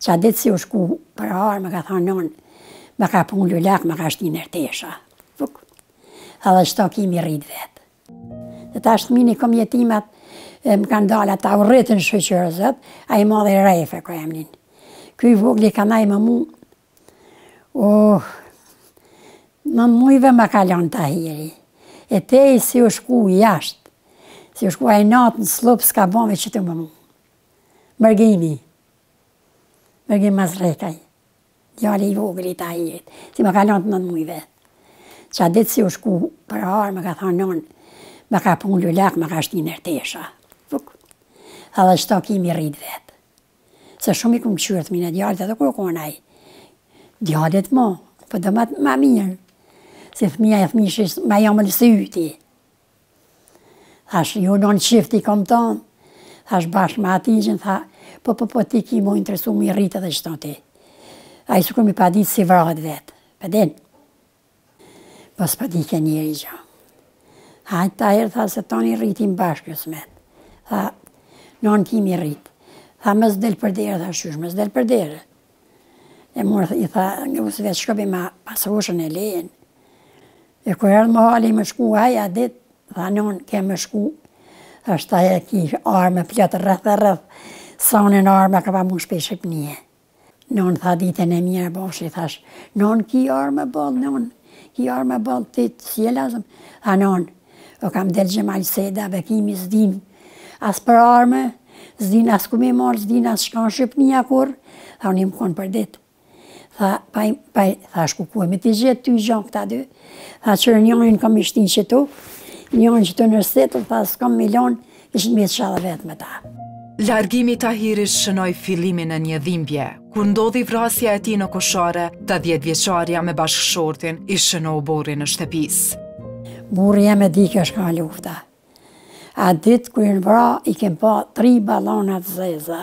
Qat ditë si u shku për herë, më ka thonë nënë, ma ka prun Lulak, ma ka shti nër tesha. Fuk. Tha edhe qëto ki me i rrit vetë. Edhe tash fminë i kom jetimat, më kanë dalë ata u rritën shyqyr Zotit, ai i madhi Rejfe e ka emnin. Ky i vogli ka nejt me mu, uh, nan mujve ma ka lon Tahiri. E tej si u shku jashtë, si u shku ai natën, n'Slup s'ka bome që të me mu. Mërgimi, Mërgim Mazrekaj. Djali i vogël i Tahirit. Si ma ka lanë të nëntë mujve. Qat ditë si u shku për herë, më ka thonë nënë, ma ka prun Lulak, ma ka shti nër tesha. Fuk. Tha edhe qëta ki me i rritë vetë. Se shumë i kom kqyrë fminë e djalit, edhe kur u konë ai. Djalit mo, po edhe ma mirë. Se fëmija e fëmijës ish ma i amël se yti. Thash, ju non çift i kom tonë. Thash bashkë me Atingjin, tha, po po po ti ki mu interesu me i rritë edhe qëto ti. Ai sikur me pa ditë si vrahet vetë. Për din? Po s'pa di ke njeri gjo. Tha, atëherë tha se tani i rritim bashkë së metë. Tha, non ti m'i rritë. Tha, më s'del për dere, thash, qysh, më s'del për dere. E mirë, i tha, nuse vetë shko bima pasoshën e lejen. E kur erdh mahali me shku ai at dit tha nun kem me shku thash ta e kish arme plot rreth e rreth ishin arme ka pa mush pi Shipnie nun tha ditën e mir boshi thash nun ki arme boll nun ki arme boll ti s'je lazëm tha nun u kam del Xhemal Seda Bekimi sdin as për arme sdin as ku me i marr sdin as kah Shipnia kurr tha unë jam kon për dit. Tha, pa, pa, thash, kuku e me t'gjetë ty gjo, këta dy. Tha, qe njërin kam me shti qëtu, njërin qëtu nën sjetull, tha, s'kam me i lon, ishtë me të shalë vetë me ta. Largimi i Tahirit shënoi fillimin e një dhimbje. Kur ndodhi vrasja e tij në Koshare, tetëdhjetë vjeçarja me bashkëshortin ishin në oborrin e shtëpisë. Burri jem e dike çka lufta. At ditë kur janë vra, i kem pa tri balona t'zeza,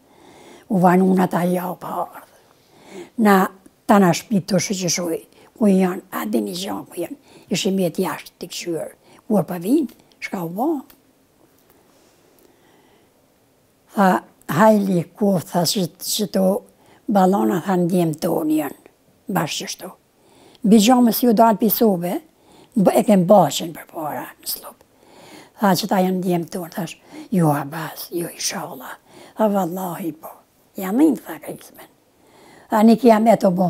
U vanë unë ata ja u ka ardhë. Na t'tanë n'shpi tu shoqishoj, ku janë, a dini gja ku janë, ishim met jashtë tu këqyr, kur po vinë, çka u ba. Tha, hajli, ku tha, qëto balona, tha, djemtë tonë janë, bash qështu. Mbi xhami si ju dal pi sobe, e kem bahçen përpara, në Slup. Tha qëta janë djemtë tonë, thash, jo Abas, jo ishalla. Tha vallahi po, ja nim, tha krismen. Tha një kijamet u bo.